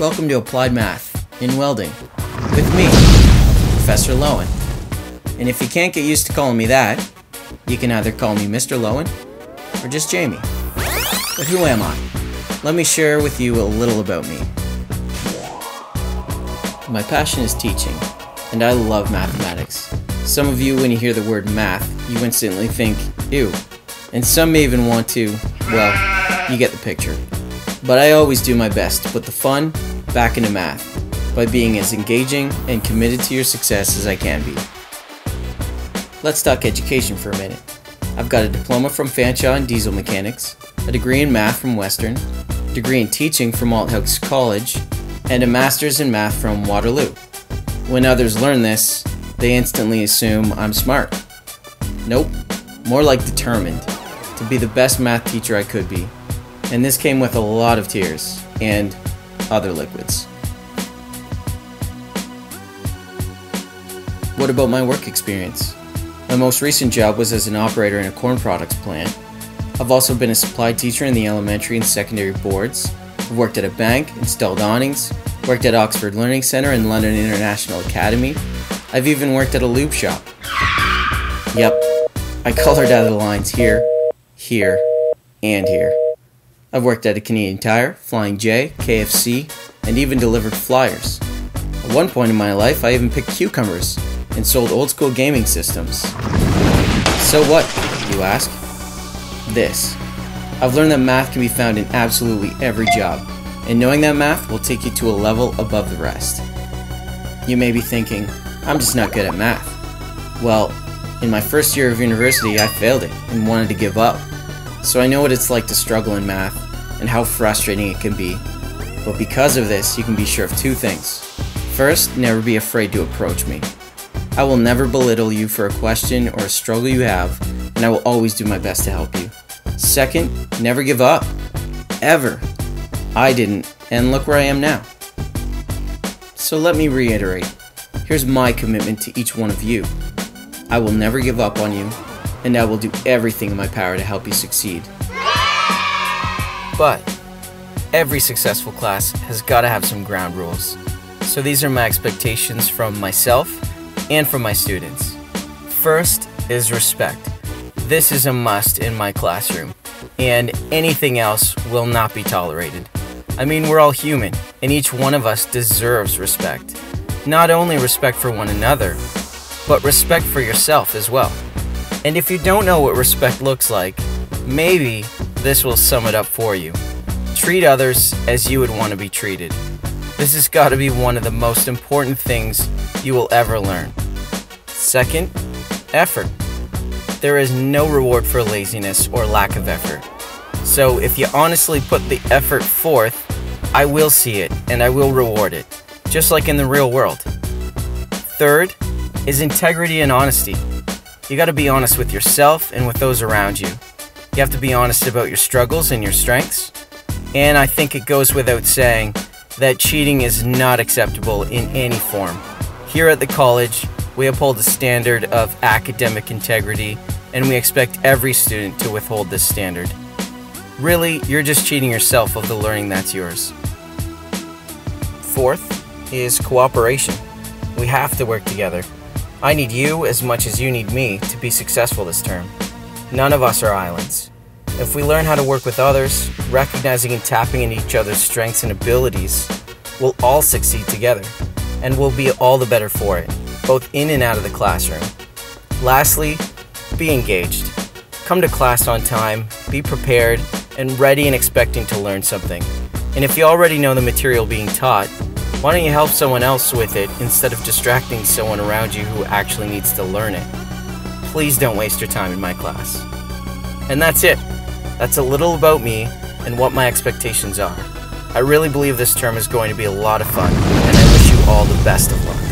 Welcome to Applied Math in Welding with me, Professor Loewen. And if you can't get used to calling me that, you can either call me Mr. Loewen or just Jamie. But who am I? Let me share with you a little about me. My passion is teaching, and I love mathematics. Some of you, when you hear the word math, you instantly think, ew. And some may even want to, well, you get the picture. But I always do my best to put the fun back into math by being as engaging and committed to your success as I can be. Let's talk education for a minute. I've got a diploma from Fanshawe in diesel mechanics, a degree in math from Western, a degree in teaching from Althouse College, and a master's in math from Waterloo. When others learn this, they instantly assume I'm smart. Nope, more like determined to be the best math teacher I could be. And this came with a lot of tears and other liquids. What about my work experience? My most recent job was as an operator in a corn products plant. I've also been a supply teacher in the elementary and secondary boards. I've worked at a bank, installed awnings, worked at Oxford Learning Centre and London International Academy. I've even worked at a lube shop. Yep, I colored out the lines here, here, and here. I've worked at a Canadian Tire, Flying J, KFC, and even delivered flyers. At one point in my life, I even picked cucumbers and sold old school gaming systems. So what, you ask? This. I've learned that math can be found in absolutely every job, and knowing that math will take you to a level above the rest. You may be thinking, I'm just not good at math. Well, in my first year of university, I failed it and wanted to give up. So I know what it's like to struggle in math and how frustrating it can be. But because of this, you can be sure of two things. First, never be afraid to approach me. I will never belittle you for a question or a struggle you have, and I will always do my best to help you. Second, never give up. Ever. I didn't, and look where I am now. So let me reiterate. Here's my commitment to each one of you. I will never give up on you, and I will do everything in my power to help you succeed. But every successful class has got to have some ground rules. So these are my expectations from myself and from my students. First is respect. This is a must in my classroom, and anything else will not be tolerated. I mean, we're all human, and each one of us deserves respect. Not only respect for one another, but respect for yourself as well. And if you don't know what respect looks like, maybe this will sum it up for you. Treat others as you would want to be treated. This has got to be one of the most important things you will ever learn. Second, effort. There is no reward for laziness or lack of effort. So if you honestly put the effort forth, I will see it and I will reward it, just like in the real world. Third is integrity and honesty. You got to be honest with yourself and with those around you. You have to be honest about your struggles and your strengths. And I think it goes without saying that cheating is not acceptable in any form. Here at the college, we uphold the standard of academic integrity, and we expect every student to withhold this standard. Really, you're just cheating yourself of the learning that's yours. Fourth is cooperation. We have to work together. I need you as much as you need me to be successful this term. None of us are islands. If we learn how to work with others, recognizing and tapping into each other's strengths and abilities, we'll all succeed together, and we'll be all the better for it, both in and out of the classroom. Lastly, be engaged. Come to class on time, be prepared, and ready and expecting to learn something. And if you already know the material being taught, why don't you help someone else with it instead of distracting someone around you who actually needs to learn it? Please don't waste your time in my class. And that's it. That's a little about me and what my expectations are. I really believe this term is going to be a lot of fun, and I wish you all the best of luck.